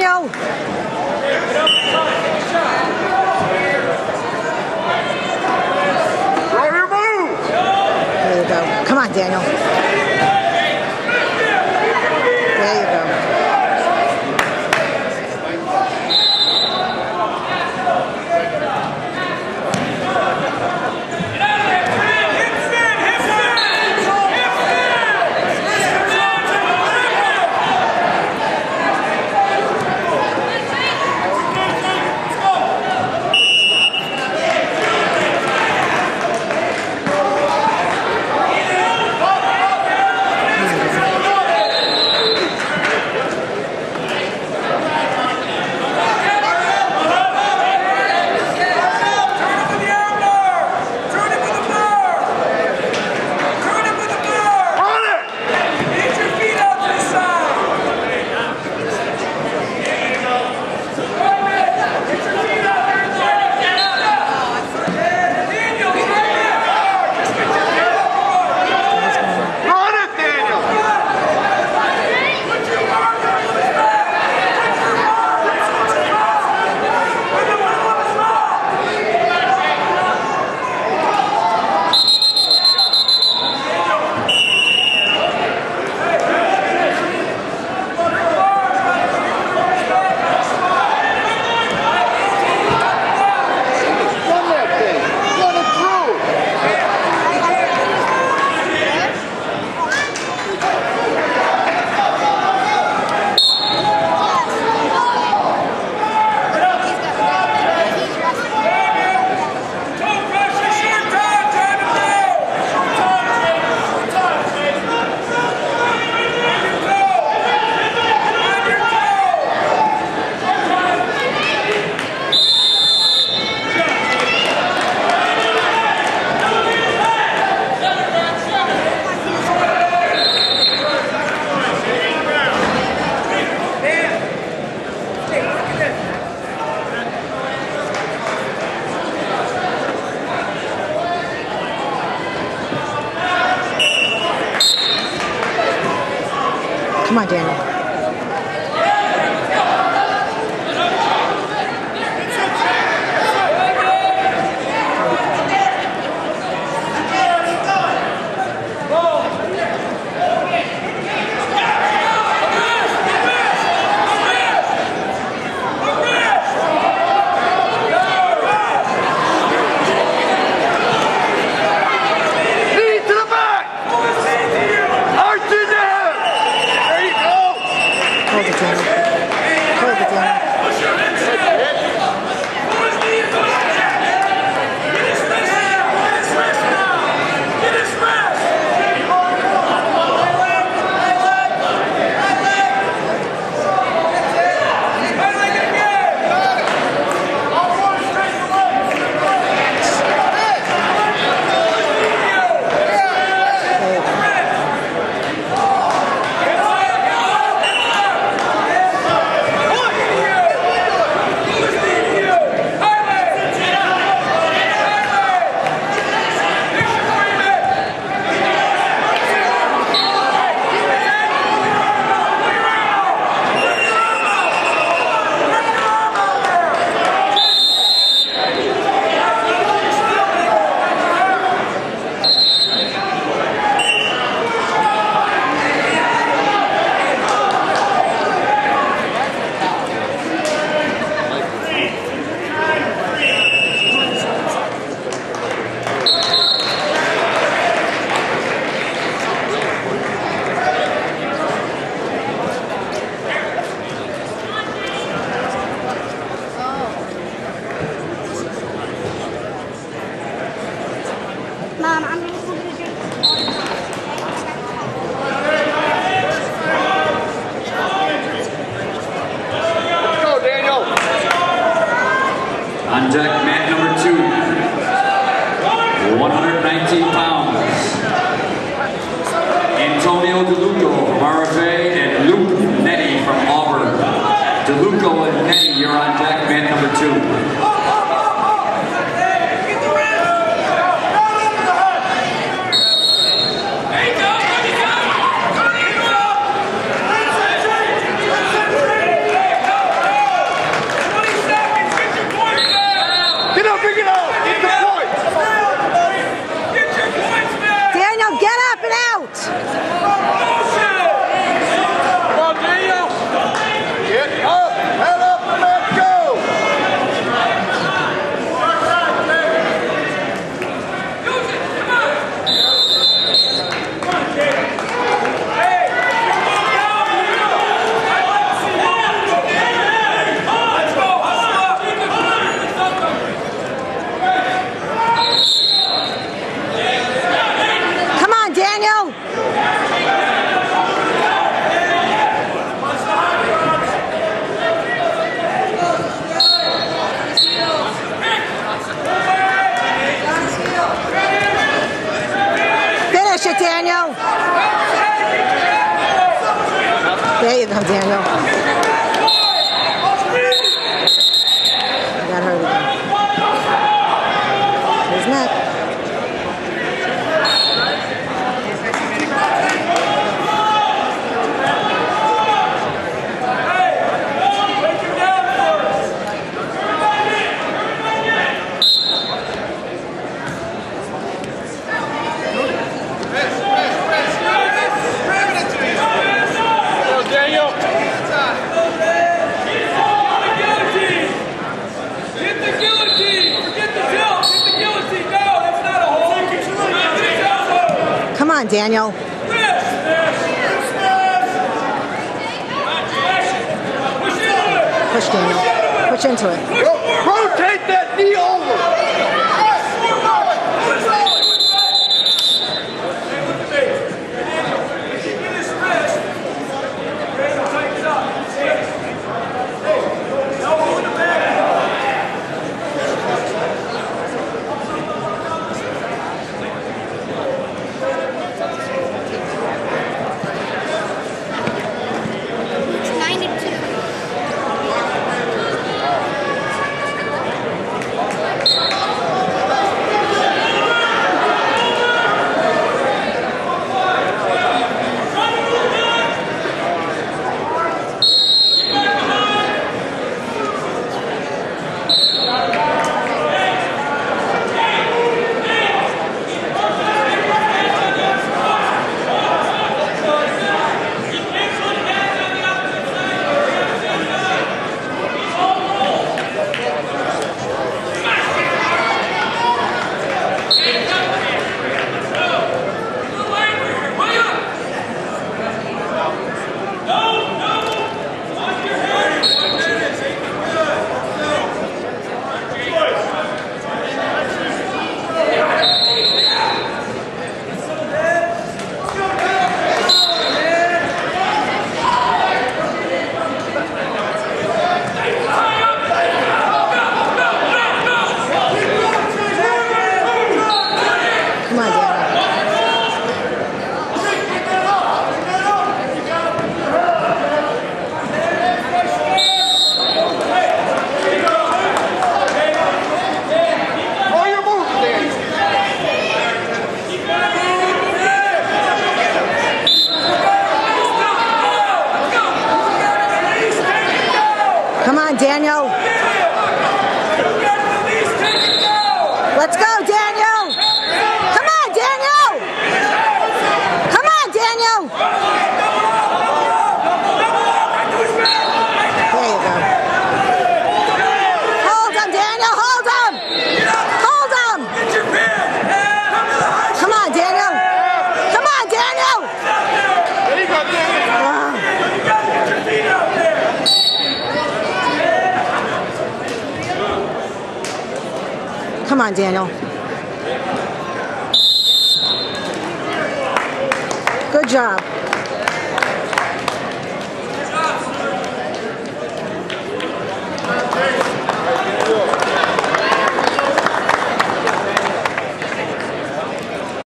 Daniel. نعم عمي Daniel. There you go, Daniel. on, Daniel. Push, Daniel. Push into it. On, Daniel. Let's go, Daniel. Come on, Daniel. Come on, Daniel. There you go. Hold him, Daniel. Hold him. Hold him. Come on, Daniel. Come on, Daniel. There you go, Daniel. Ah. Come on, Daniel. Good job.